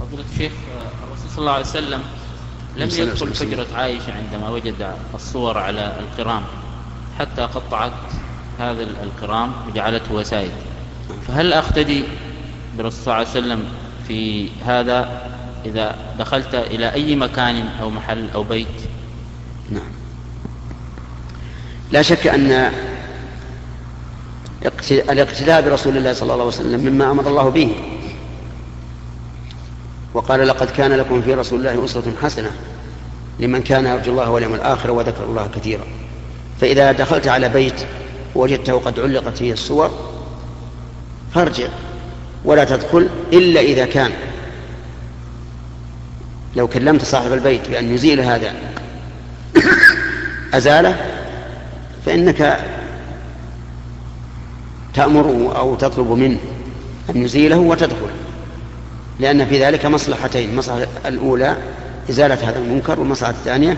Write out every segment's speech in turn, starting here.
فضيلة الشيخ الرسول صلى الله عليه وسلم لم يدخل حجرة عائشة عندما وجد الصور على القرام حتى قطعت هذا القرام وجعلته وسائد. فهل أقتدي برسول صلى الله عليه وسلم في هذا إذا دخلت إلى أي مكان أو محل أو بيت؟ نعم. لا شك أن الاقتداء برسول الله صلى الله عليه وسلم مما أمر الله به. وقال لقد كان لكم في رسول الله أسرة حسنة لمن كان يرجو الله واليوم الآخر وذكر الله كثيرا. فإذا دخلت على بيت وجدته قد علقت فيه الصور فارجع ولا تدخل إلا إذا كان. لو كلمت صاحب البيت بأن يزيل هذا أزاله فإنك تأمره أو تطلب منه أن يزيله وتدخل. لأن في ذلك مصلحتين المصلحة الأولى إزالة هذا المنكر والمصلحة الثانية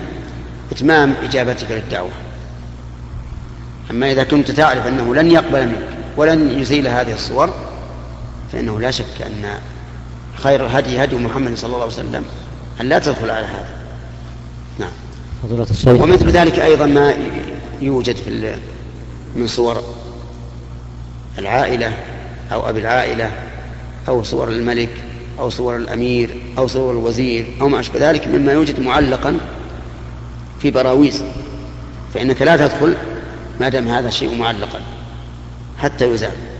إتمام إجابتك للدعوة. أما إذا كنت تعرف أنه لن يقبل منك ولن يزيل هذه الصور فإنه لا شك أن خير الهدي هدي محمد صلى الله عليه وسلم أن لا تدخل على هذا. نعم. فضيلة الشيخ. ومثل ذلك أيضا ما يوجد في من صور العائلة أو أبي العائلة أو صور الملك أو صور الأمير أو صور الوزير أو ما أشبه ذلك مما يوجد معلقا في براويز. فإنك لا تدخل ما دام هذا الشيء معلقا حتى يزال.